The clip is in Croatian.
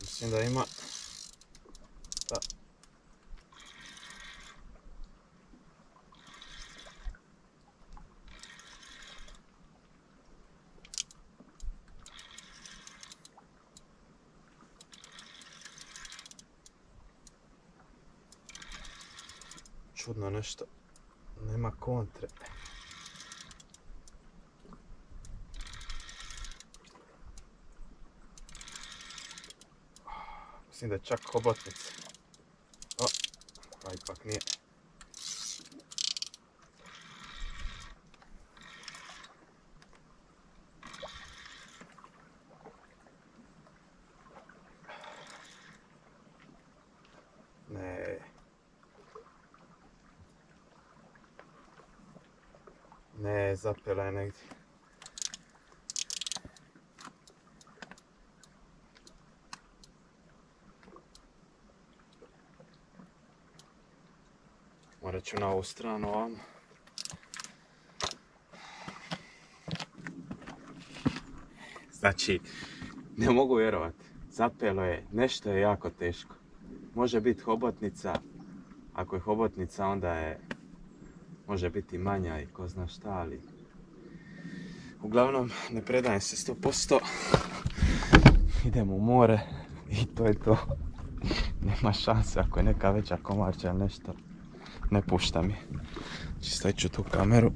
Mislim da ima... Da. Čudno nešto. Nema kontre. Mislim da je čak hobotnica. O, pa ipak nije. Ne. Ne, zapela je negdje. Morat ću na ovu stranu ovamo. Znači, ne mogu vjerovati. Zapelo je, nešto je jako teško. Može biti hobotnica, ako je hobotnica onda je, može biti manja i ko zna šta, ali... Uglavnom, ne predajem se 100%. Idemo u more i to je to. Nema šanse ako je neka veća komarča ili nešto ne pušta mi. Čisto ću tu kameru.